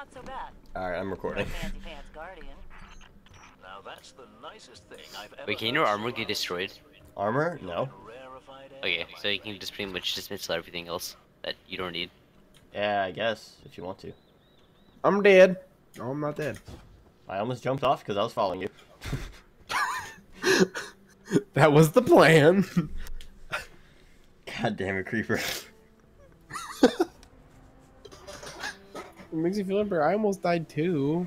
Not so bad. Alright, I'm recording. fancy pants guardian. Now that's the nicest thing I've ever Wait, can heard your armor get destroyed? Armor? No. Okay, so you can just pretty much dismantle everything else that you don't need. Yeah, I guess, if you want to. I'm dead. No, I'm not dead. I almost jumped off because I was following you. That was the plan. God damn it, creeper. It makes me feel better. I almost died too.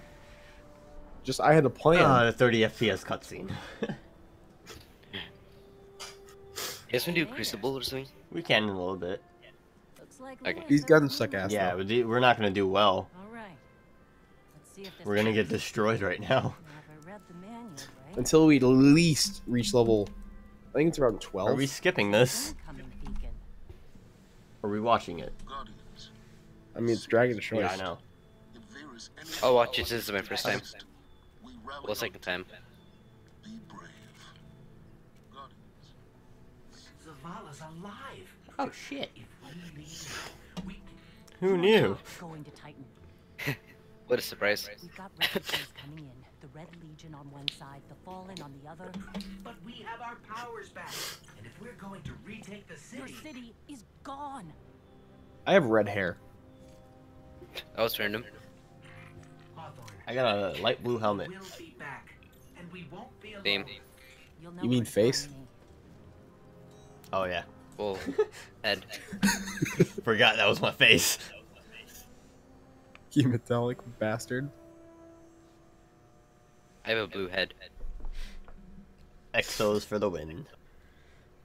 Just I had a plan. Ah, the 30 FPS cutscene. You guys want to do Crucible or something? we can in a little bit. Okay. These guns suck ass. Yeah, though. we're not gonna do well. All right. Let's see if We're gonna get destroyed right now. Never read the manual, right? Until we at least reach level. I think it's around twelve. Are we skipping this? Incoming beacon. Or are we watching it? I mean, it's Dragon Choice. Yeah, I know. if there is any I'll oh, watch it. This is my first time. we Well, second time. Be brave. Zavala's alive. Oh shit. If we leave, we can... Who knew? Going to Titan. What a surprise. We've got refugees coming in. The Red Legion on one side, the Fallen on the other. But we have our powers back. And if we're going to retake the Your city... city is gone. I have red hair. That was random. Hawthorne, I got a light blue helmet. we'll be back. And we won't be alone. Same. You'll know You mean face? Oh yeah. Well, head. Forgot that was my face. You metallic bastard. I have a blue head. Exos for the win.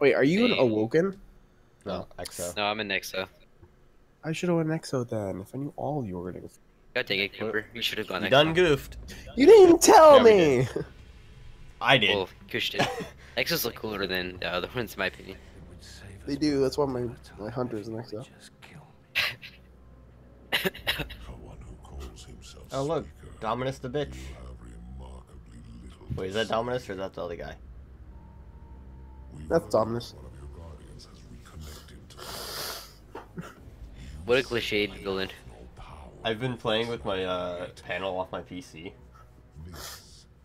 Wait, are you an awoken? No, Exo. No, I'm an Exo. I should have went Exo then. If I knew all you were gonna. God dang it, Cooper. You should have gone You done goofed. You didn't even tell Yeah, we me. I did. Well, Kush did. Exos look cooler than the other ones, in my opinion. They do. That's why my my hunter's an Exo. Oh look, Dominus the bitch. Wait, is that Dominus or is that the other guy? That's Dominus. What a cliched villain. I've been playing with my uh, panel off my PC.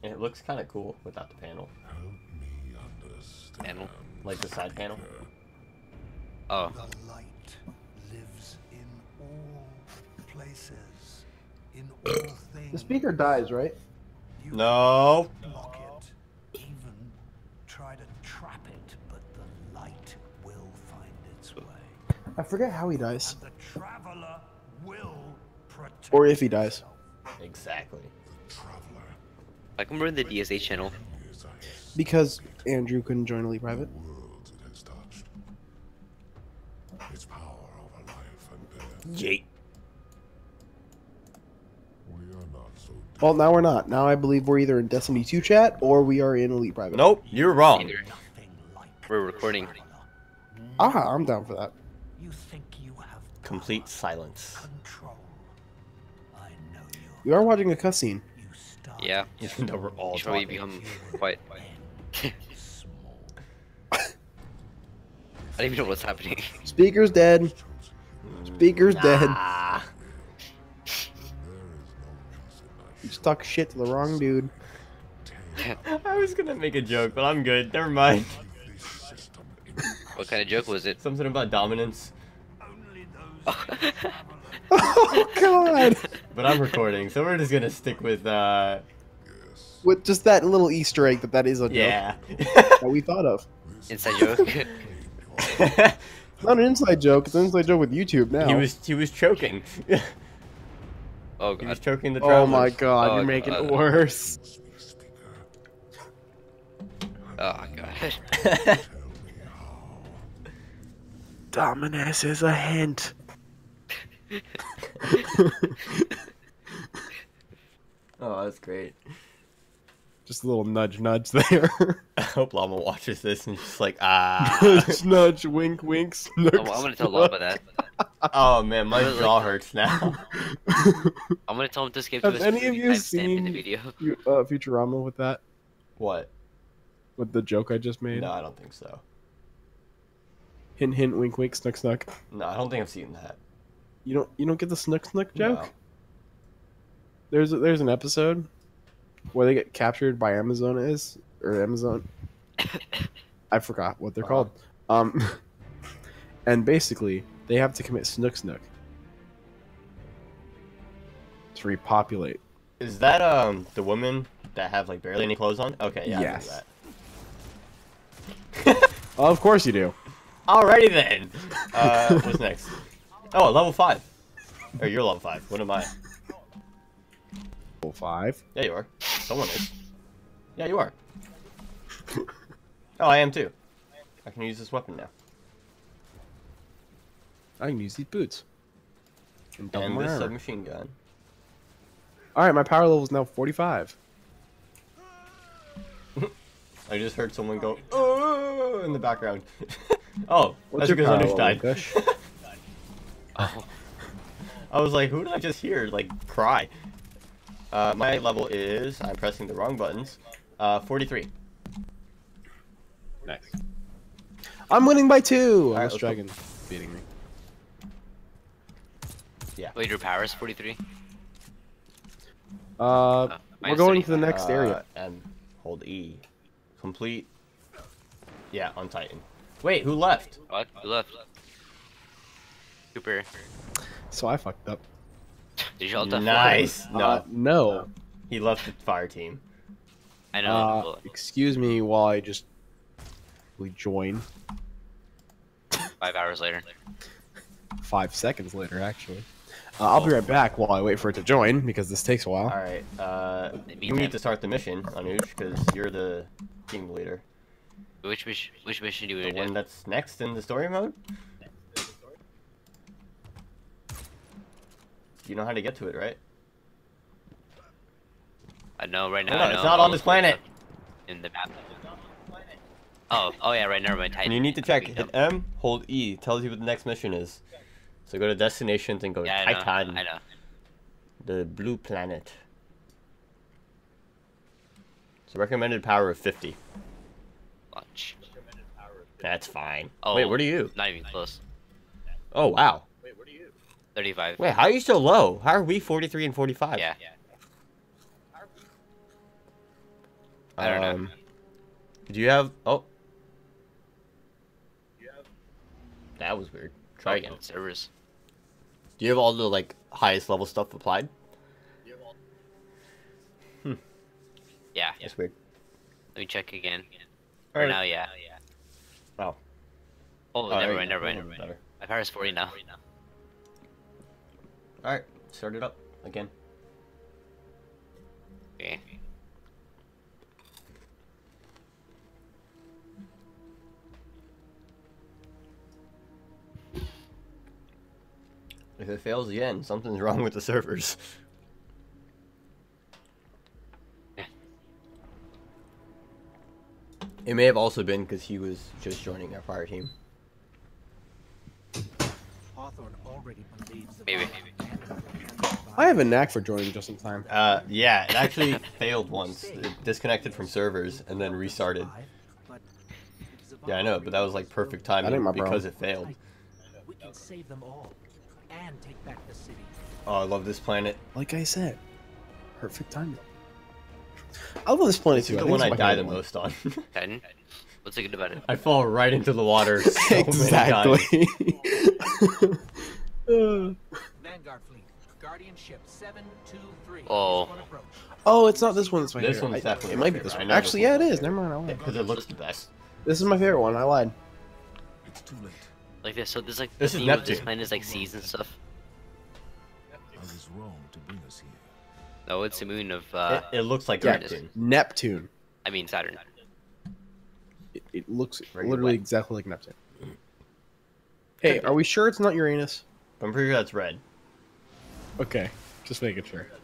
And it looks kind of cool without the panel. Panel. Like the side panel. Oh, The light lives in all places, in all things. The speaker dies, right? You No! block it, even try to trap it, but the light will find its way. I forget how he dies, And the traveler will protect. Or if he dies. Exactly. I can run the DSA channel. Because Andrew couldn't join Elite Private. worlds it has touched. Its power over life and death. Yeet. We are not so Well, now we're not. Now I believe we're either in Destiny 2 chat or we are in Elite Private. Nope, you're wrong. Like We're recording. Ah, I'm down for that. You think you have Complete silence. We are watching a cutscene. You start Yeah. Even though we're all You should probably talking. become quiet. small. I don't even know what's happening. Speaker's dead. Speaker's dead. Ah. You just talk shit to the wrong dude. I was gonna make a joke, but I'm good. Never mind. What kind of joke was it? Something about dominance. Oh god! But I'm recording, so we're just gonna stick with, uh. With just that little Easter egg that that is a joke Yeah. that we thought of. Inside joke. Not an inside joke. It's an inside joke with YouTube now. he was he was choking. he oh was choking the Oh my god! Oh, you're making it worse. Oh god. Dominus is a hint. Oh, that's great. Just a little nudge, nudge there. I hope Llama watches this and she's like, ah. nudge, nudge, wink, wink, snurk. I'm, I'm gonna tell Lava that. oh man, my Like- jaw hurts now. I'm gonna tell him to skip to Have a any of you specific timestamp in the video. You- uh, Futurama with that, what? with the joke I just made. No, I don't think so. Hint, hint, wink, wink, snuck, snuck. No, I don't think I've seen that. You don't, you don't get the snuck, snuck joke. No. There's there's an episode where they get captured by Amazon is or Amazon. I forgot what they're called. Um, and basically they have to commit snook snook to repopulate. Is that um the women that have like barely any clothes on? Okay, yeah. I Yes. that. Of course you do. Alrighty then. Uh, what's next? Oh, level five. Or you're level five. What am I? Level five. Yeah, you are. Someone is. Yeah, you are. Oh, I am too. I can use this weapon now. I can use these boots. And And this armor. submachine gun. All right, my power level is now 45. I just heard someone go oh in the background. oh, What's that's because Anush died. Oh, I was like, who did I just hear like cry? Uh, my level is I'm pressing the wrong buttons. Uh, 43. Nice. I'm winning by two. right, Unless let's go. Dragon beating me. wait, your power is 43? Uh, Oh, we're minus going to the next area. Uh, and hold E. Complete. Yeah, on Titan. Wait, who left? What? Who left? Cooper. So I fucked up. Did you all? Nice. No, Uh, no. he left the fire team. I know. Uh, excuse me while I just we join. five hours later. Five seconds later, actually. Uh, I'll be right back while I wait for it to join because this takes a while. All right. Uh, Maybe you need to start the mission, Anush, because you're the team leader. Which mission? Which mission do we The do? one that's next in the story mode. You know how to get to it, right? I know right now. On, it's not on this planet. In the map. Oh, oh yeah, right now my Titan. And you need to check. Hit. M, hold E. Tells you what the next mission is. So go to destinations and go Yeah, I know. Titan, I know. the blue planet. So recommended power of 50. Launch. That's fine. Oh, Wait, what are you? Not even close. Oh wow. 35. Wait, how are you so low? How are we 43 and 45? Yeah. I don't know. Um, Do you have? Oh. That was weird. Try again. Servers. Do you have all the like highest level stuff applied? Hmm. Yeah. That's weird. Let me check again. All Right right. now, yeah. Oh. Oh, Oh, never there you mind, never mind, Oh, never mind. better. My power is 40 now. All right, start it up again. Okay. If it fails again, something's wrong with the servers. It may have also been because he was just joining our fire team. Hawthorne already believes the Maybe. I have a knack for joining just in time. Uh, yeah, it actually failed once. It disconnected from servers and then restarted. Yeah, I know, but that was like perfect timing because it failed. We can save them all and take back the city. Oh, I love this planet. Like I said, perfect timing. I love this planet This too. is the think one it's I die the one. most on. Titan? What's so good about it? I fall right into the water so many times. exactly. Uh, Vanguard fleet, Guardian ship 723. Oh. Oh, it's not this one. That's my This favorite. one's I- definitely It might be this one. know Actually, yeah, it one's is. Never mind. I lied. Because it looks the best. This is my favorite one. I lied. It's too late. Like this, so there's like This the is theme of this Neptune. planet is like seas and stuff. I was wrong to bring us here. No, it's the moon of. uh it, it looks like Yeah, Neptune. Neptune. I mean Saturn. It, it looks Very literally wet. exactly like Neptune. Hey, are we sure it's not Uranus? I'm pretty sure that's red. Okay, just making sure.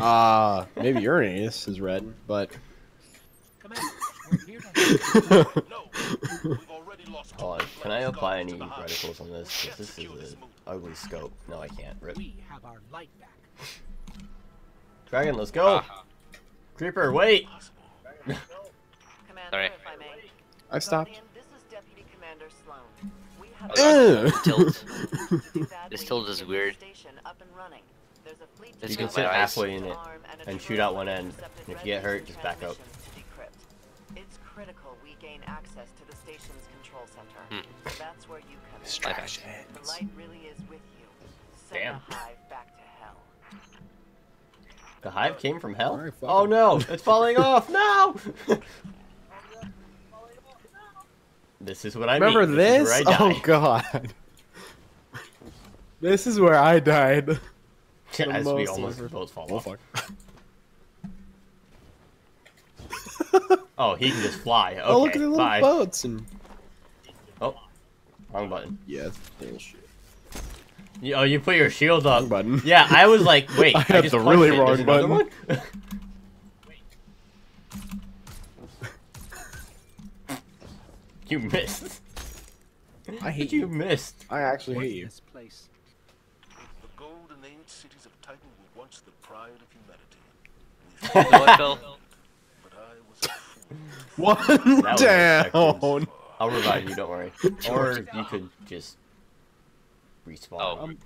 Uh, maybe Uranus is red, but Commander, we're here to Hold on, can I apply any reticles on this? 'Cause this is an ugly scope. No, I can't. Rip. have our light back. Dragon, let's go! Ah. Creeper, wait! Sorry. if I may. I stopped. Ugh. Tilt. This tilt is to get the weird. Station up and running. There's a fleet It's You can got sit halfway in it and shoot out one end. And if you get hurt, just back up. It's critical we gain access to the station's control center. Hmm. That's where you come in. Distraction. The light really is with you. Send Damn. the hive back to hell. The hive came from hell? Alright, fuck oh 'em. no, it's falling off. No. this is what I Remember mean. this? This is where I oh god. This is where I died. the As we almost over- both fall Oh off. fuck. Oh, he can just fly. Okay, oh look at the little bye. boats and Oh, wrong button. yeah, bullshit. You, oh, you put your shield up. Wrong button. Yeah, I was like, wait, I I, had just the really it. wrong button. you missed. I hate You you. missed. I actually hate you. This place. The golden age cities of Titan were once the pride of humanity. You know what, Phil? But I was a fool. One was down. I'll revive you, don't worry. Or you could just respawn. Oh. Um,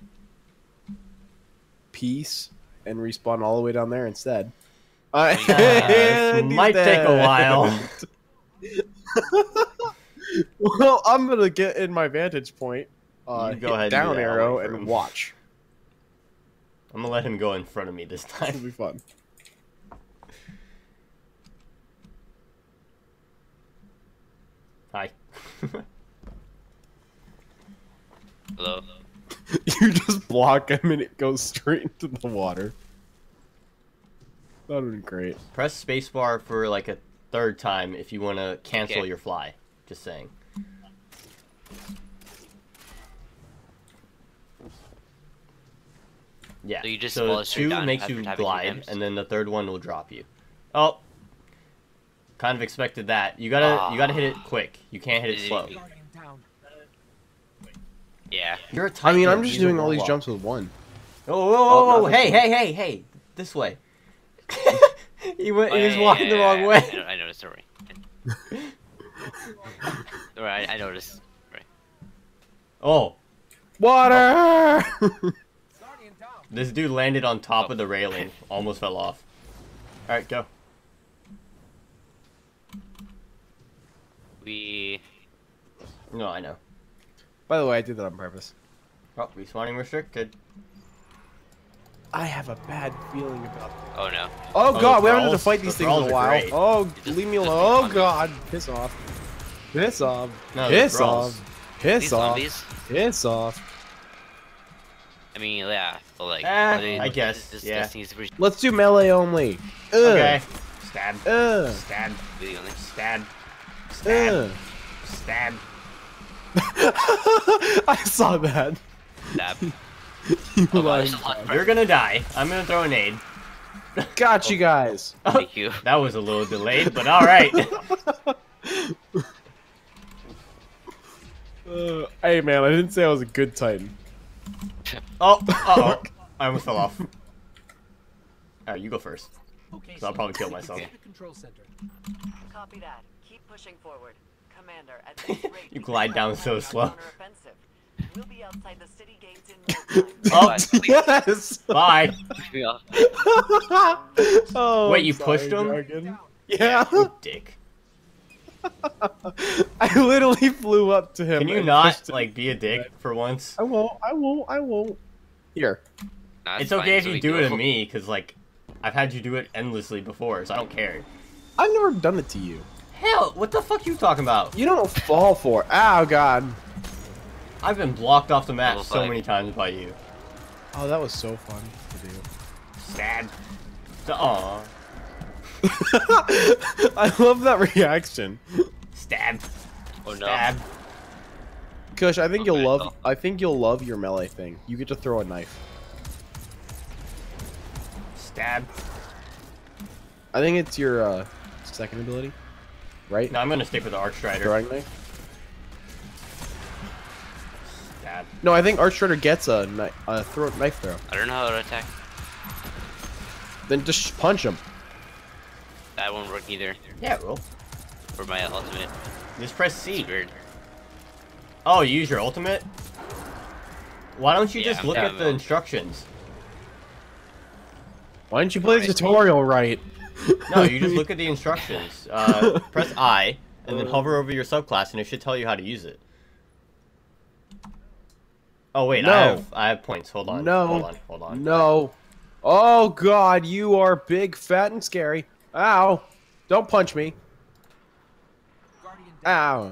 Peace and respawn all the way down there instead. Uh, this and might take a while. Well, I'm gonna get in my vantage point. Uh, go hit ahead and do down that, arrow and him. watch. I'm gonna let him go in front of me this time. It'll be fun. Hi. Hello. you just block him and it goes straight into the water. That would be great. Press spacebar for like a third time if you want to cancel Okay. your fly. Just saying. Yeah. So you just so two down makes you glide, and then the third one will drop you. Oh, kind of expected that. You gotta you gotta hit it ah. quick. You can't hit it slow. Yeah. You're a I Titan. mean, I'm just doing all these warlock. jumps with one. Oh, whoa, whoa, whoa, not hey, hey, hey, hey! This way. he went. Oh, he yeah, was yeah, walking the wrong way. I, know- I noticed. Sorry. Alright, I, I noticed. Right. Oh, Water! this dude landed on top Oh. of the railing. Almost fell off. All right, go. We. No, I know. By the way, I did that on purpose. Oh, respawning restricted. I have a bad feeling about. this. Oh no. Oh, Oh, god, the we haven't had to thralls- fight the these things in a while. great. Oh, Just- leave me alone. Oh god, piss off. Piss off. No, Piss off. Piss These off. zombies. Piss off. I mean, yeah, but like. Eh, they- I guess, This, yeah. This needs Let's do melee only. Ugh. Okay. Stab. Ugh. Stab. really only. Stab. Stab. Ugh. Stab. I saw that. Stab. you oh, lying. God, You're gonna die. I'm gonna throw a nade. Got you guys. Thank you. That was a little delayed, but all right. Uh, hey man, I didn't say I was a good Titan. Oh, uh oh. I almost fell off. Alright, you go first. Okay, So I'll probably kill myself. Control center. Copy that. Keep pushing forward. Commander, at this rate, You glide down so slow. We'll be outside the city gates in no time. Oh, yes. bye. Oh, Wait, you sorry, pushed him? Dragon. Yeah. You dick. I literally flew up to him. Can you not, like, be a dick for once? I won't. I won't. I won't. Here. Nah, It's fine, okay if you we do it to me, because, like, I've had you do it endlessly before, so I don't care. I've never done it to you. Hell, what the fuck are you talking about? You don't fall for it. Oh god. I've been blocked off the map so five. many times by you. Oh, that was so fun to do. Stab. Aw. I love that reaction. Stab. Oh no. Stab. Kush, I think you'll love. so- I think you'll love your melee thing. You get to throw a knife. Stab. I think it's your uh, second ability, right? No, I'm gonna stick with the Arcstrider. Throwing knife. Stab. No, I think Arcstrider gets a knife, a throw knife throw. I don't know how to attack. Then just punch him. That won't work either. Yeah, roll. For my ultimate. Just press C. It's weird. Oh, you use your ultimate? Why don't you Yeah, just I'm look at the instructions? Why didn't you play the tutorial right? No, you just look at the instructions. Uh, press I, and then hover over your subclass, and it should tell you how to use it. Oh wait, I have I have points. Hold on. No. Hold on. Hold on. No. Oh god, you are big, fat, and scary. Ow. Don't punch me. Ow.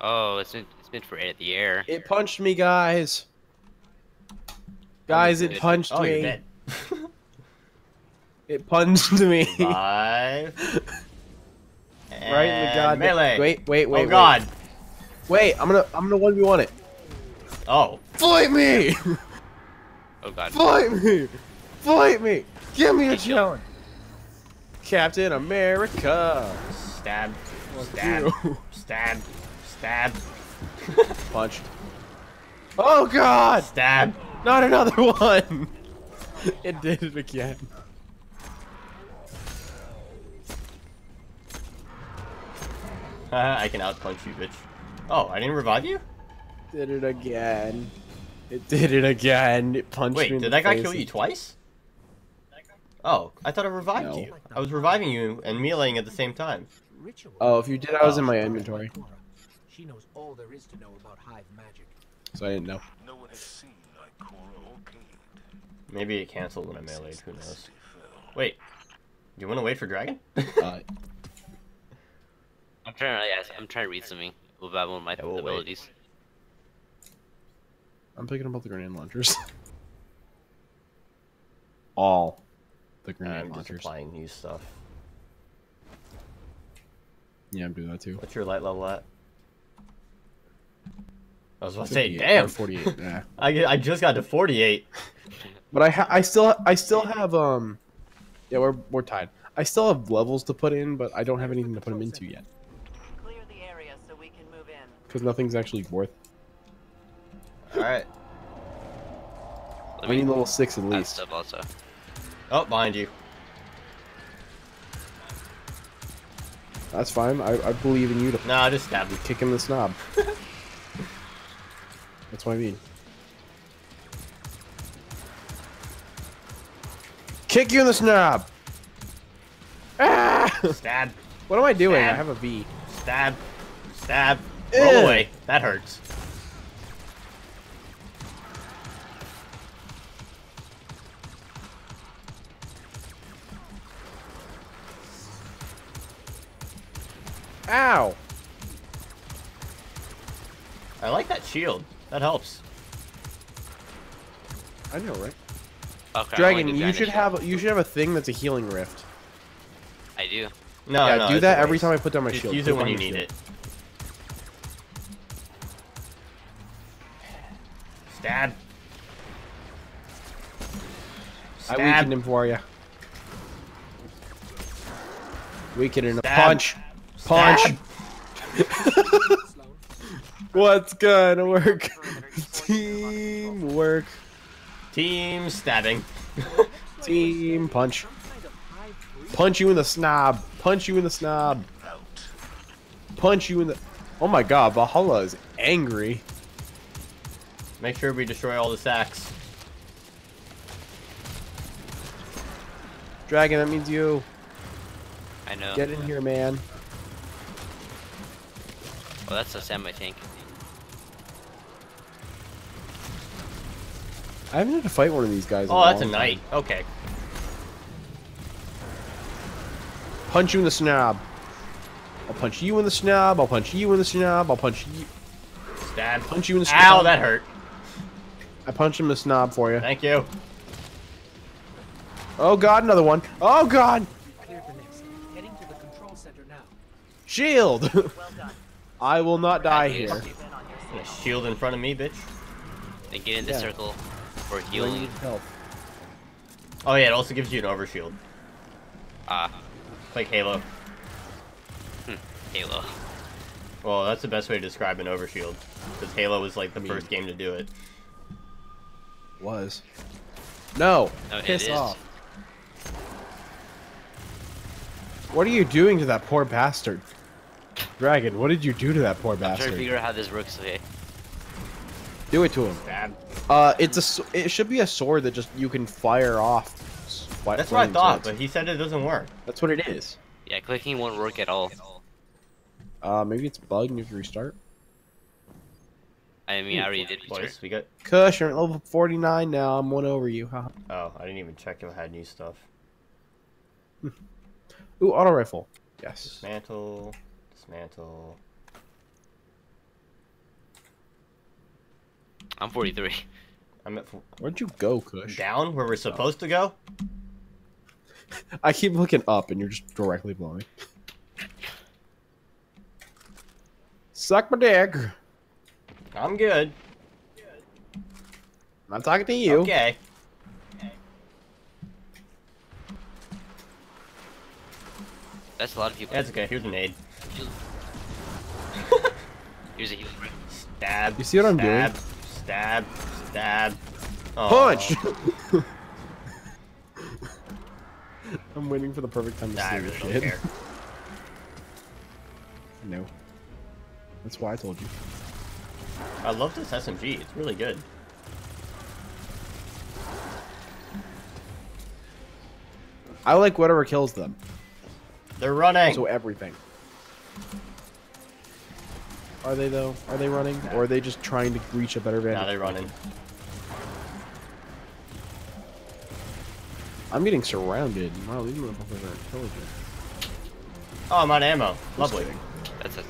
Oh, it's meant, it's meant for it at the air. It punched me, guys. Guys, it It- punched Oh, me. It punched me. Five. right in the god. Melee. Wait, wait, wait. oh wait. god. Wait, I'm gonna, I'm gonna one v one it. Oh. Fight me! Oh god. Fight me! Fight me! Give me a challenge. Captain America. Stab. Stab. Stab. Stab. Punch. Oh god! Stab. Not another one! It did it again. I can outpunch you, bitch. Oh, I didn't revive you? Did it again. It did it again. It punched me Wait, did that guy kill you twice? Oh, I thought I revived No. you. I was reviving you and meleeing at the same time. Oh, if you did, I was in my inventory, She knows all there is to know about hive magic. so I didn't know. No one has seen Ikora or gained. Maybe it canceled when I meleeed, who knows. Wait, you want to wait for Dragon? Uh, I'm trying to yes, I'm trying to read something about one of my Yeah, we'll wait. abilities. I'm picking up all the grenade launchers. all the grenade I'm just launchers. applying new stuff. Yeah, I'm doing that too. What's your light level at? I was about to say, 58 damn. or 48. Yeah. I, I just got to 48. But I ha- I still I still have um yeah we're we're tied. I still have levels to put in, but I don't have anything to put them into yet Clear the area so we can move in. because nothing's actually worth. Alright. Let I need level six at least. stuff also. Oh, behind you. That's fine. I, I believe in you to Nah, just stab him. kick him in the snob. That's what I mean. Kick you in the snob. Ah! Stab. what am I doing? I Stab. have a V. Stab. Stab. Roll Ugh. away. That hurts. Ow! I like that shield. That helps. I know, right? Okay, Dragon, you should have you should have a thing that's a healing rift. I do. No, yeah, no, do that every time I put down my Just shield. use it when you need shield. it. Stab. I Stab. weakened him for you. Weakened him. Stab. Punch. Punch. What's gonna work? Perimeter reinforcements are on full. Teamwork. Team stabbing. Team punch. Punch you in the snob. Punch you in the snob. Punch you in the. Oh my god, Valhalla is angry. Make sure we destroy all the sacks. Dragon, that means you. I know. Get in here, man. Oh, that's a semi tank. I haven't had to fight one of these guys. in Oh, that's a long knight. Okay. Punch you in the snob. I'll punch you in the snob. I'll punch you in the snob. I'll punch you. Stab. Punch you in the Ow, snob. that hurt. I punch him in the snob for you. Thank you. Oh god, another one. Oh god. Cleared the nest. Heading to the control center now. Shield. Well done. I will not die That is- here. Move in on your A shield in front of me, bitch. Then get in the Yeah. circle for I healing. need help. Oh yeah, it also gives you an overshield. Ah, Like Halo. Halo. Well, that's the best way to describe an overshield. Because Halo was like the mean- first game to do it. Was. No. No, it Piss off. What are you doing to that poor bastard? Dragon, what did you do to that poor bastard? I'm trying to bastard? figure out how this works. Okay. Do it to him. Stab. Uh, it's a. s- It should be a sword that just you can fire off That's what I thought, so but he said it doesn't work. That's what it is. Yeah, clicking won't work at all. Uh, maybe it's bugged and you have to restart. I mean, I already did Boys, restart. we got. Kush, you're at level 49 now. I'm one over you. Haha. Oh, I didn't even check if I had new stuff. Ooh, auto rifle. Yes. Dismantle, dismantle. I'm 43. I'm at f- Where'd you go, Kush? down where we're oh. supposed to go. I keep looking up and you're just directly below me. Suck my dick. I'm good. I'm not talking to you. Okay. That's a lot of people. That's okay. Here's a nade. Here's a healing. ring. Stab. You see what I'm doing? stab, Stab. Stab. Oh. Punch! I'm waiting for the perfect time to Nah, I say really this shit. No. That's why I told you. I love this SMG. It's really good. I like whatever kills them. They're running. So everything. Are they though? Are they running? Or are they just trying to reach a better vantage? now they're running. I'm getting surrounded. Wow, these motherfuckers are intelligent. Oh, I'm out of ammo. Lovely. That's it.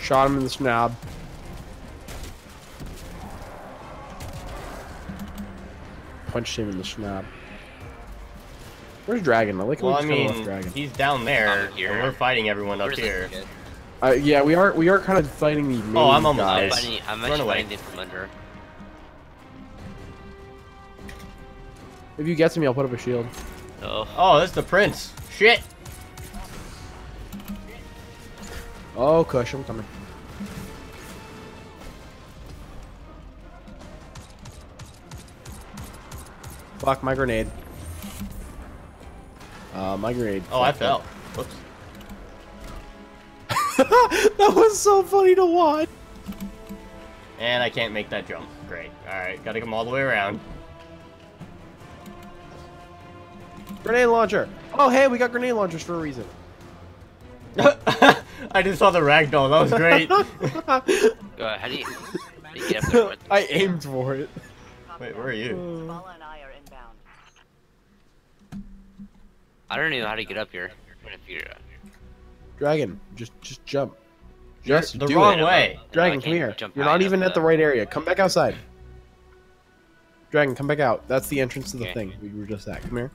Shot him in the snob. Punched him in the snob. Where's Dragon? I like how Well, I we just mean, Dragon. he's down there, I'm here. and we're fighting everyone up Where's here. that kid? Uh, yeah, we are we are kind of fighting the main Oh, I'm almost I'm dead. guys. fighting. I'm Run actually away. fighting them from under. If you get to me, I'll put up a shield. Oh, Oh, that's the prince. Shit. Oh, Kush, I'm coming. Fuck my grenade. Uh, my grenade. Oh, I fell. up. Whoops. that was so funny to watch. And I can't make that jump. Great. Alright, gotta come all the way around. Grenade launcher. Oh, hey, we got grenade launchers for a reason. I just saw the ragdoll. That was great. uh, how do you, how do you get up there? What- I aimed for it. Wait, where are you? Bala I. I don't even know how to get up here. Dragon, just just jump. You're Just the do wrong it. way. Dragon, I come here. You're not even at the that. right area. Come back outside. Dragon, come back out. That's the entrance to the Okay. thing we were just at. Come here.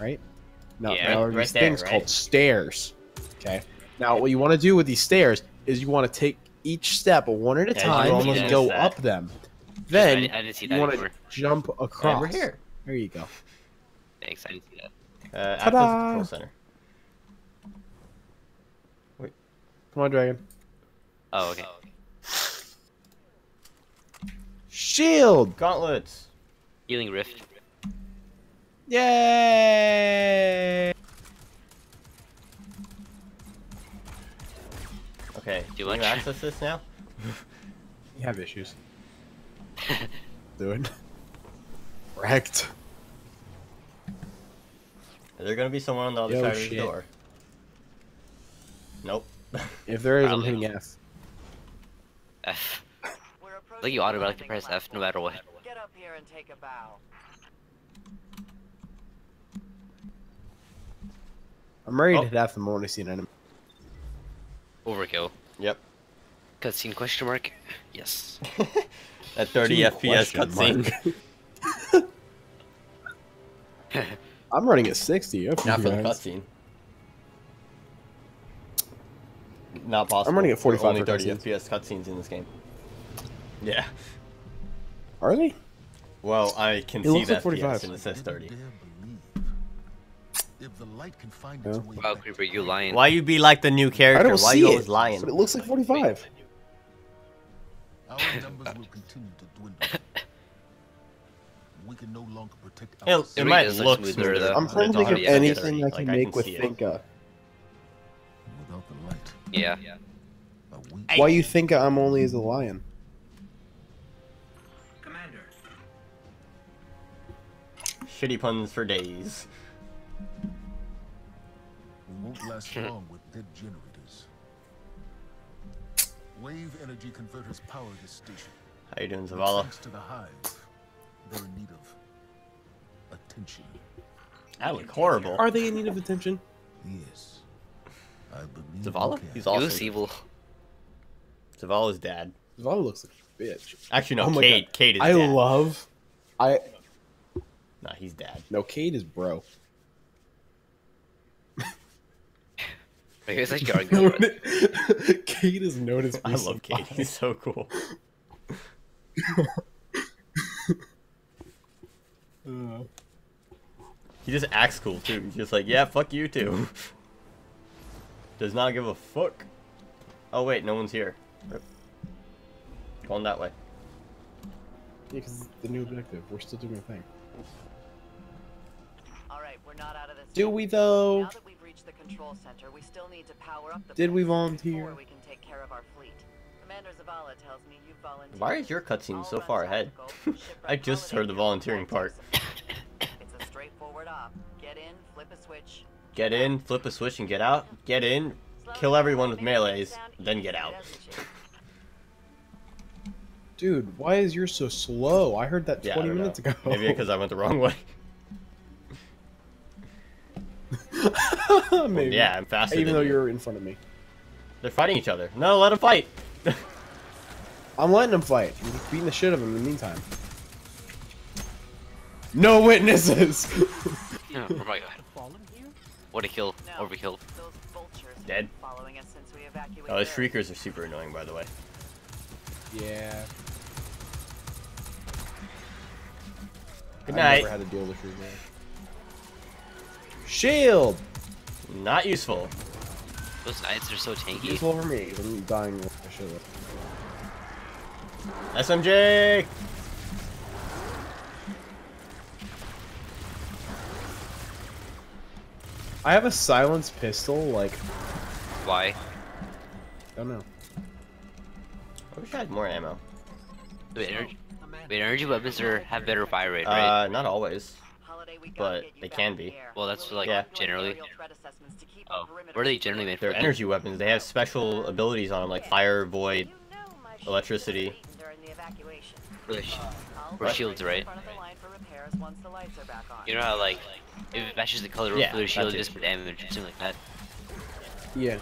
Right? Now, Yeah, now are right these there, things right? called stairs. Okay. Now, what you want to do with these stairs is you want to take each step one at a Yeah, time and go that. up them. Then I, I didn't see you want to jump across. And we're here. There you go. Thanks, I didn't see that. Uh, Ta-da! Access Control Center. Come on, Dragon. Oh, okay. Shield. Gauntlets. Healing rift. Yay! Okay. do Can you much. access this now? You have issues. Doing. Wrecked. Is there gonna be someone on the other Yo, side of shit. the door? Nope. If there is, I'm hitting F. F. Like you automatically press F no matter what. Get up here and take a bow. I'm ready Oh. to death the moment I see an enemy. Overkill. Yep. Cutscene question mark? Yes. At 30 Gee, FPS question cutscene. I'm running at 60. Up Not for the cutscene. Not possible. I'm running at There 45 Only 30 cutscenes. FPS cutscenes in this game. Yeah. Are they? Well, I can It see looks the like 45. FPS and it says 30. Dare believe. If the light can find Yeah. its way Wow, Creeper, you lying. Why you be like the new I character? don't Why see you it. always lying? But it looks like 45. Our numbers will continue to dwindle. We can no longer protect It, ourselves. it It might look look smoother, smoother. though. I'm trying to think of already at anything I can make with see Yeah. a Why you think I'm only as a lion? Commander, shitty puns for days. We won't last long with dead generators. Wave energy converters power this station. How you doing, But Zavala? Thanks to the hive, they're in need of attention. That look horrible. Are they in need of attention? Yes. I believe Zavala? we can. He's He awesome. looks evil. Zavala's dad. Zavala looks like a bitch. Actually, no, Oh my Kate. God. Cayde is I dad. love. I Nah, he's dad. no. Cayde is bro. I guess I should argue about it. Cayde is known as. I love Cayde. He's so cool. Uh, He just acts cool too. He's just like, yeah, fuck you too. Does not give a fuck. Oh wait, no one's here. Going that way. yeah, because the new objective. We're still doing a thing. Alright, we're not out of this. Do we though? Now that we've reached the control center, we still need to power up the Did we volunteer? We can take care of our fleet. Commander Zavala tells me you volunteered. Why is your cutscene I'll so far ahead? I just heard the volunteering part. it's a straightforward op. Get in, flip a switch. Get in, flip a switch, and get out. Get in, kill everyone with make melees, then get out. Dude, why is yours so slow? I heard that 20 don't know. minutes ago. Maybe because I went the wrong way. Maybe. Yeah, I'm faster. Even than though you. you're in front of me. They're fighting each other. No, let them fight. I'm letting them fight. I'm just beating the shit out of them in the meantime. No witnesses! Oh my god. Fallen here? What a kill. No, Overkill. Those vultures Dead. following us since we evacuated. Oh, those Earth. shriekers are super annoying, by the way. yeah. Good night. I night. never had to deal with Shrieker. Shield! Not useful. Those knights are so tanky. Useful for me. I'm dying with my shield. SMJ. I have a silenced pistol, like, Why? I don't know. I wish I had more ammo. Wait, energy, wait, energy weapons are have better fire rate, right? Uh, not always. Holliday, we gotta But they can be. Well, that's like Yeah. generally. Aerial threat assessments to keep Oh, our what are they generally made for? They're energy weapons. They have special abilities on them, like fire, void. You know my shield electricity. was eaten during the sh- I'll for wait shields, right? front of the line for repairs once the lights are back on. You know how like if it matches the color Yeah, of their shield, that's it. just for damage, something like that. Yeah.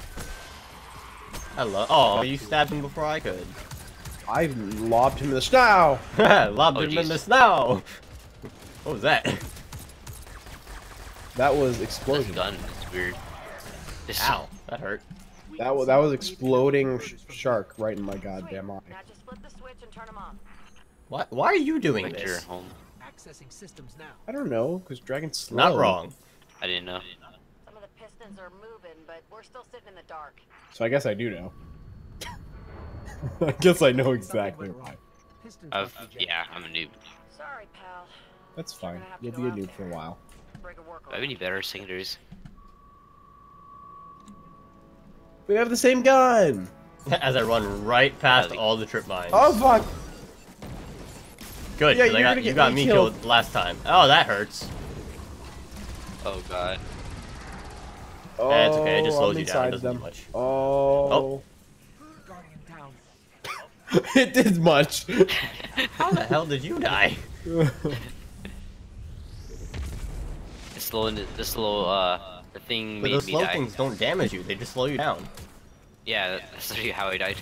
I love. Oh, you stabbed him before I could. I lobbed him in the snow! Lobbed Oh, him in the snow. What was that? That was This explosion. gun is weird. This Ow, that hurt. That was that was exploding sh shark right in my goddamn eye. Now just flip the switch and turn them on. Why? Why are you doing Winter this? home. Accessing systems now. I don't know, because Dragon's slow. Not wrong. I didn't know. Some of the pistons are moving, but we're still sitting in the dark. So I guess I do know. I guess I know exactly went why. wrong. Pistons I've, must be jammed. yeah, I'm a noob. Sorry, pal. That's fine. gonna have to You'll be a out noob for a while. Break a work Do I have any better secondaries? We have the same gun! As I run right past all the trip mines. Oh fuck! Good, yeah, 'cause I you're got, gonna you got me me killed. killed last time. Oh, that hurts. Oh god. Oh, Eh, it's okay, it just slows I'm you down, it doesn't do much. Oh. Guardian down. it did much. How the hell did you die? The slow, the slow, uh, the thing But made those me slow die. things don't damage you, they just slow you down. Yeah, that's literally how I died.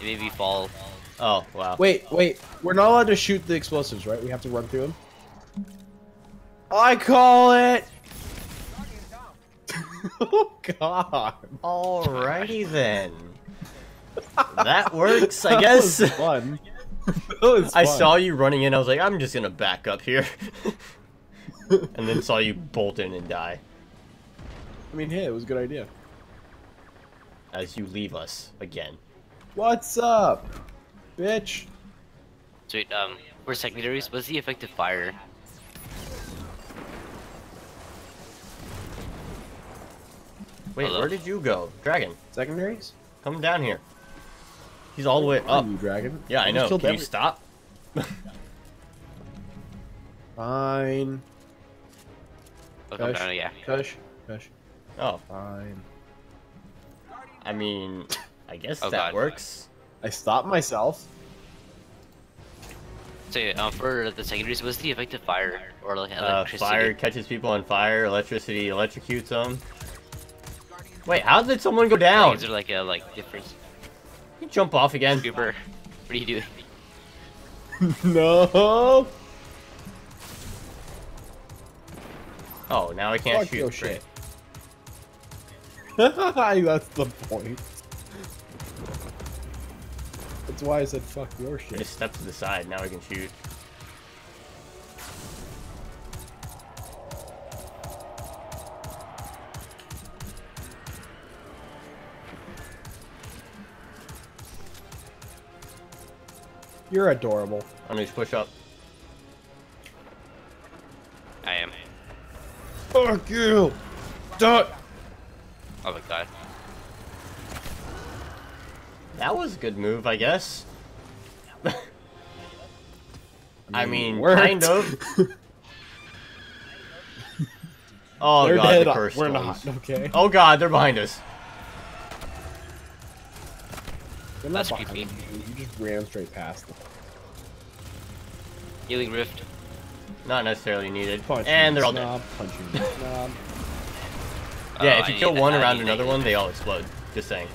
It made me fall. Oh, wow. wait, wait. We're not allowed to shoot the explosives, right? We have to run through them. I call it. oh god. Alrighty then. That works, I That guess. was fun. Was I fun. saw you running in, I was like, I'm just gonna back up here. and then saw you bolt in and die I mean, hey, it was a good idea. as you leave us again. What's up, bitch? So wait, um, for secondaries, what's the effective fire? Wait, Hello? where did you go? Dragon, Secondaries? come down here. He's all the way up. you, dragon? Yeah, I just know. killed Can you stop? Fine. Oh, come Kush. down, yeah. Kush. Kush. Oh, Fine. I mean, I guess Oh, that God. works. I stopped myself. So um, for the secondaries, what's the effect of fire or like Uh, electricity? fire catches people on fire. Electricity electrocutes them. Wait, how did someone go down? Is there like a like different You jump off again. Cooper? What are you doing? no. Oh, now I can't Fuck shoot. Great. shit. That's the point. That's why I said fuck your shit. I shit. just step to the side. Now I can shoot. You're adorable. I'm gonna just push up. I am. Fuck you. Duck. Oh my god. That was a good move, I guess. I mean, worked. kind of. Oh They're god, dead. the cursed We're ones. not. Okay. Oh god, they're behind us. They're not That's behind creepy. you. You just ran straight past them. Healing rift. Not necessarily needed. Punch and they're all dead. snob. Punch you, snob. Yeah, if you uh, I kill one around another one, they all explode. Just saying.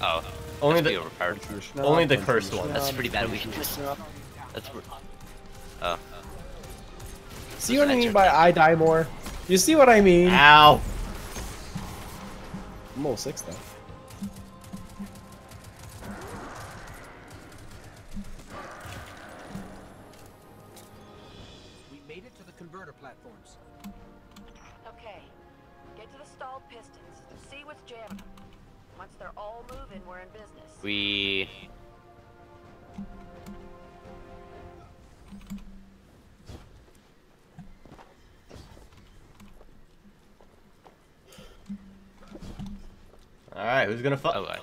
Oh. Only the overpowered. Punch you, snob. Only the cursed one. That's pretty bad Punch you, weakness. snob. That's. pr- Oh. See what I mean by I die more? You see what I mean? Ow! I'm level six though. Gonna fuck? Oh god.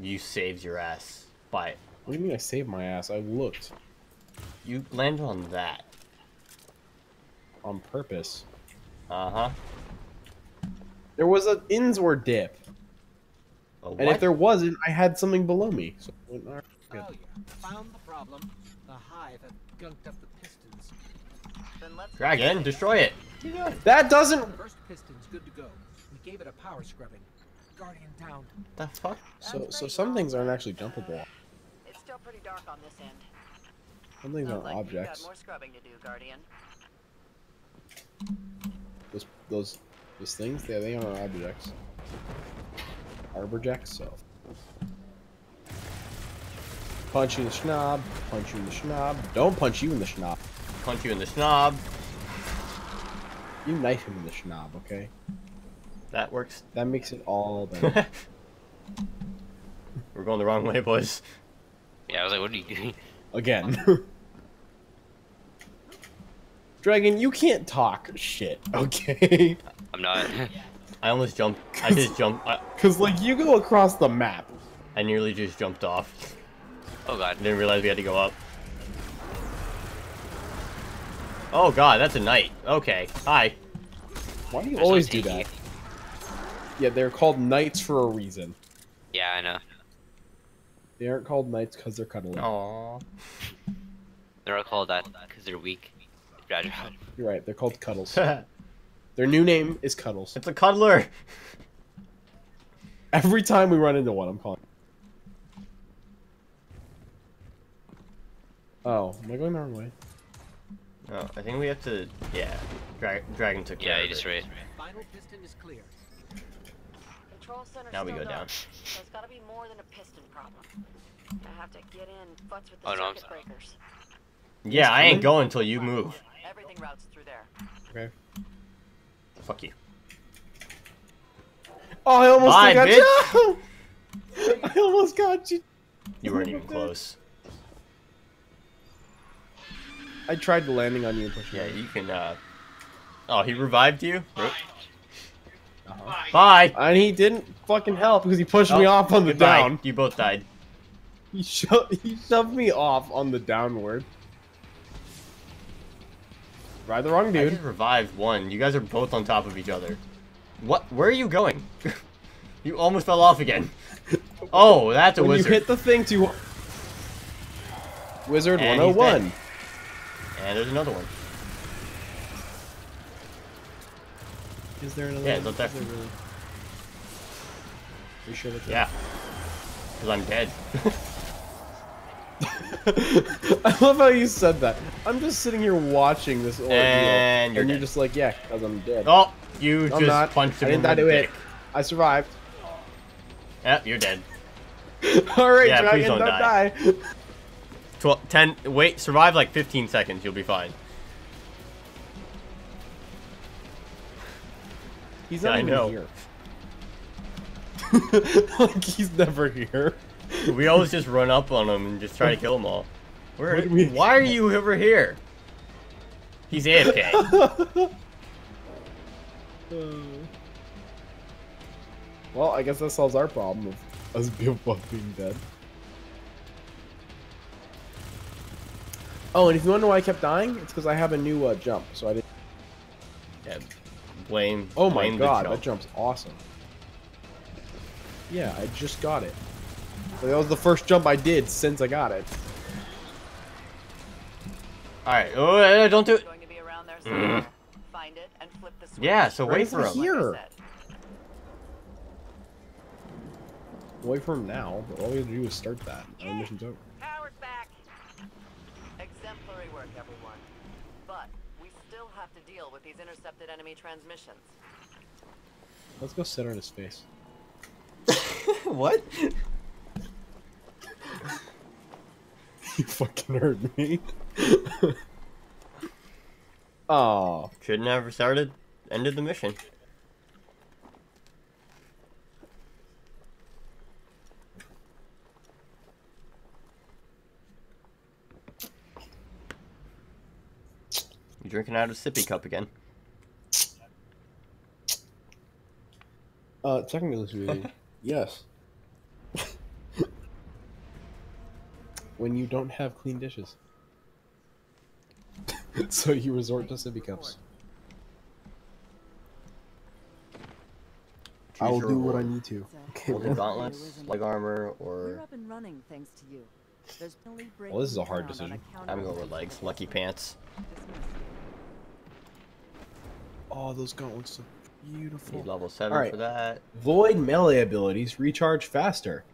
You saved your ass. By What do you mean I saved my ass? I looked You landed on that. on purpose. Uh huh. There was an Innsword dip, Oh, and if there wasn't, I had something below me. So I went, "Alright. Oh yeah, found the problem. The hive have gunked up the pistons. Then let's Dragon, destroy it. that doesn't. First piston's good to go. We gave it a power scrubbing. Guardian down. The fuck? So so some things aren't actually jumpable. It's still pretty dark on this end. Some things aren't like you've got objects. more scrubbing to do, Guardian. Those those those things, they they aren't objects. Arborjects, so. Punch you in the schnob. Punch you in the schnob. Don't punch you in the schnob. Punch you in the snob. You knife him in the schnob, okay? That works. That makes it all better. We're going the wrong way, boys. Yeah, I was like, what are you doing? Again. Dragon, you can't talk shit, okay? I'm not. I almost jumped. I just jumped. I, Cause like you go across the map. I nearly just jumped off. oh god. Didn't realize we had to go up. Oh god, that's a knight. Okay. Hi. Why do you There's no always do that? Yeah, they're called knights for a reason. Yeah, I know. They aren't called knights because they're cuddly. Aww. They're all called that because they're weak. You're right, they're called cuddles. Their new name is Cuddles. It's a cuddler. Every time we run into one, I'm calling. Oh, am I going the wrong way? Oh, I think we have to. Yeah. Dra Dragon took care Yeah, of you just it. right. Final piston is clear. Control center Now we still go down. So it's gotta be more than a piston problem. I have to get in, futz with the Oh, no, I'm circuit sorry. breakers. Yeah, I ain't going until you move. Everything routes through there. Okay. Fuck you. Oh, I almost Bye, got bitch. you. I almost got you. You weren't even close. I tried the landing on you and pushing Yeah, you. you can. uh... Oh, he revived you. Rip. Uh-huh. Bye. And he didn't fucking help because he pushed me Oh, off on the goodbye. down. You both died. He shoved, he shoved me off on the downward. Ride the wrong I dude. just revived one. You guys are both on top of each other. What? Where are you going? you almost fell off again. Oh, that's a when wizard. you hit the thing too. Wizard And 101. And there's another one. Is there another Yeah, one? it's up there really? Are you sure that's Yeah. Because I'm dead. I love how you said that. I'm just sitting here watching this ordeal, And you're and you're just like, yeah, because I'm dead. oh, you just not. punched him in didn't the do it. dick. I survived. Yep, you're dead. All right, Yeah, dragon, don't don't, die. die. 12, 10, wait, survive like 15 seconds, you'll be fine. He's Yeah, not I even know. here. like he's never here. We always just run up on him and just try to kill them all. Where, we- why are you over here? He's AFK. well, I guess that solves our problem of us being dead. Oh, and if you want to know why I kept dying, it's because I have a new uh, jump, so I didn't. yeah, blame. Oh my blame the god, jump. that jump's awesome. Yeah, I just got it. Like, that was the first jump I did since I got it. Alright, oh, eh, don't do it. Going to be around there somewhere. Find it and flip the switch. Yeah, so Right wait for over him. here. Like I. Wait for him now, but all we have to do is start that. Our mission's over. Power's back. Exemplary work, everyone. But we still have to deal with these intercepted enemy transmissions. Let's go sit on his face. what? You fucking heard me. oh, Shouldn't have started, ended the mission. Drinking out of sippy cup again? uh, technically speaking, yes. when you don't have clean dishes. so you resort to sippy cups. I will Choose do what I need to. Okay, Golden gauntlets, leg armor, We're or up and running thanks to you. Well, this is a hard decision. I'm account going of with legs, lucky pants. Oh, those gauntlets look beautiful. Need level 7 Alright. for that. Void melee abilities recharge faster.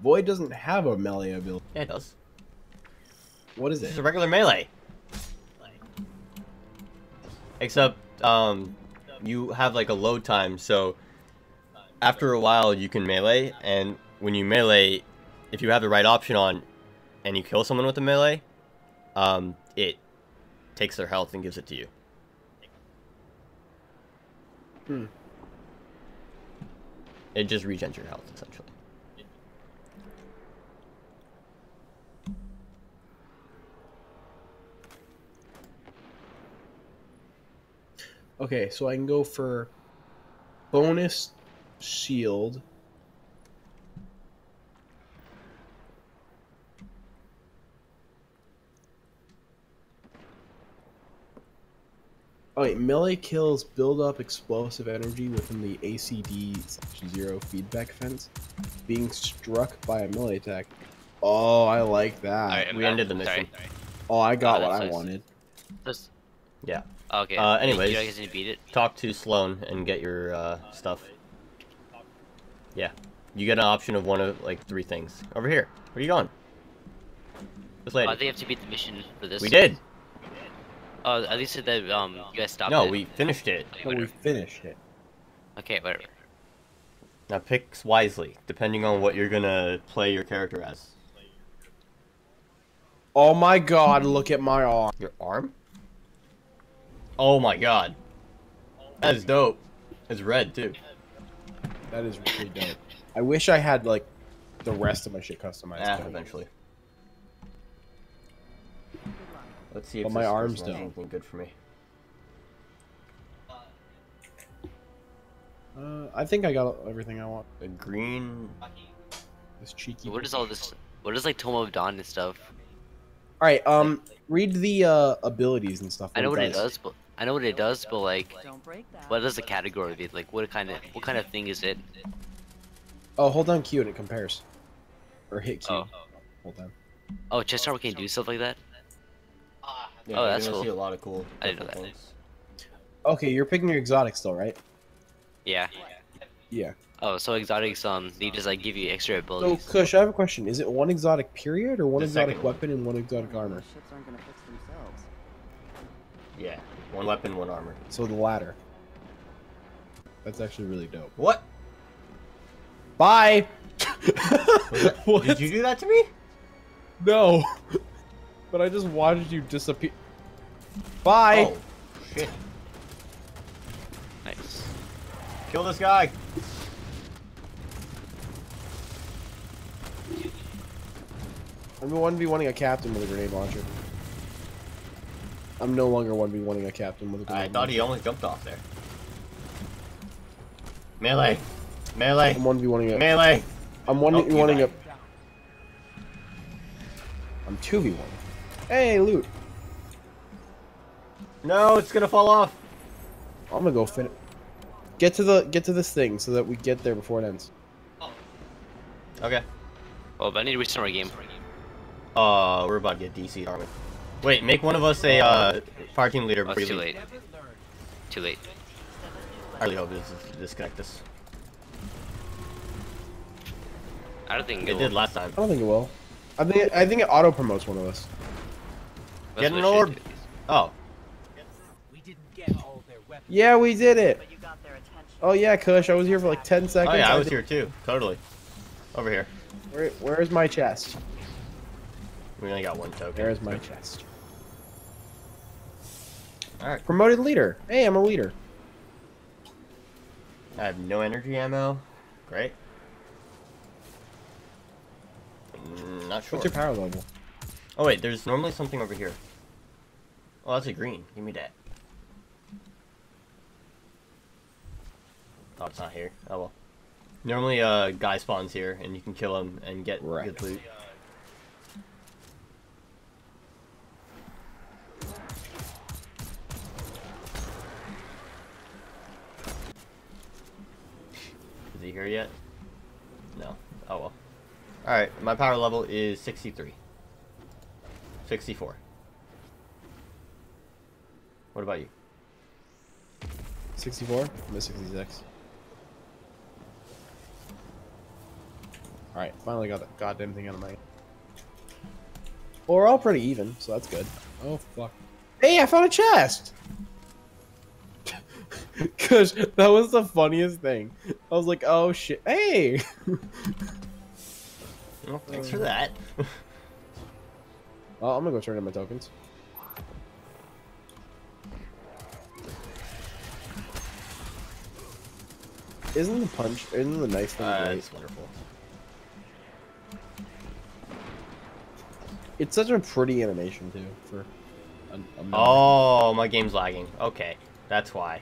Void doesn't have a melee ability. Yeah, it does. What is it? It's it? a regular melee. Except, um, you have like a load time, so after a while you can melee, and when you melee, if you have the right option on, and you kill someone with a melee, um, it takes their health and gives it to you. Hmm. It just regens your health, essentially. Okay, so I can go for bonus shield. Oh wait, melee kills build up explosive energy within the ACD zero feedback fence. Being struck by a melee attack. Oh, I like that. Alright, we uh, ended the sorry. mission. Oh, I got Oh, what that's I nice. wanted. This- Yeah. Okay. Uh, you- anyways. you guys didn't beat it. talk to Sloane and get your uh, stuff. Yeah, you get an option of one of like three things. Over here. Where are you going? This lady. I think you have to beat the mission for this. we did. Oh, at least said that um you guys stopped. No, it. we finished it. Okay, No, we finished it. Okay, whatever. Now pick wisely, depending on what you're gonna play your character as. Oh my god, look at my arm. Your arm? Oh my god. That is dope. It's red too. That is really dope. I wish I had like the rest of my shit customized. Yeah, but- eventually. Let's see if But my arms don't. anything good for me. Uh, I think I got everything I want. A green This cheeky. What is all this? What is like Tomo of Dawn and stuff? All right. Um, read the uh abilities and stuff. I know what it does, but I know what it does, but like, Don't break that. what is the category of it? Like, what kind of what kind of thing is it? Oh, hold down Q and it compares. Or hit Q. Oh, Hold down. oh, chest armor can do stuff like that. Yeah, Oh, that's cool. see a lot of cool. I didn't know that. things. Okay, you're picking your exotics though, right? Yeah. Yeah. Oh, so exotics um they just like give you extra So, abilities. Kush, I have a question. Is it one exotic period or one The exotic second one. weapon and one exotic armor? Ships aren't gonna fix themselves. Yeah, one weapon, one armor. So the latter. That's actually really dope. What? Bye. Was What? Did you do that to me? No. But I just watched you disappear. Bye. Oh, shit! Nice. Kill this guy. I'm one v one a captain with a grenade launcher. I'm no longer one v one a captain with a grenade launcher. I thought launcher. he only jumped off there. Melee, melee, I'm one v one a. melee. I'm one Oh, v you one a. died. I'm two v one. Hey, loot. No, it's gonna fall off. I'm gonna go fin. Get to the get to this thing so that we get there before it ends. Okay. Oh, but I need to restart my game. Uh, we're about to get DC, aren't we? Wait, make one of us a uh, fire team leader Oh, before it's you too late. Too late. I really hope this is disconnect this. I don't think It did last time. I don't think it will. I think I think it auto promotes one of us. That's Get an orb. Oh, We didn't get all their weapons. Yeah, we did it. But you got their attention. Oh yeah, Kush, I was here for like ten seconds. oh yeah, I was did- here too. Totally. Over here. Where, where's my chest? We only got one token. There's my chest. All right. Promoted leader. Hey, I'm a leader. I have no energy ammo. Great. Mm, not sure. What's your power level? Oh wait, there's normally something over here. Oh, that's a green. Give me that. Oh, it's not here. Oh well. Normally, uh, guy spawns here, and you can kill him and get Right. good loot. Is he here yet? No. Oh well. Alright, my power level is 63. 64. What about you? 64. I'm at 66. Alright, finally got that goddamn thing out of my. Well, we're all pretty even, so that's good. Oh fuck. Hey, I found a chest. Cause that was the funniest thing. I was like, oh shit. Hey. Well, thanks for that. well, I'm gonna go turn in my tokens. Isn't the punch? Isn't the nice thing uh, it's wonderful. It's such a pretty animation too for. A, a. Oh, my game's lagging. Okay, that's why.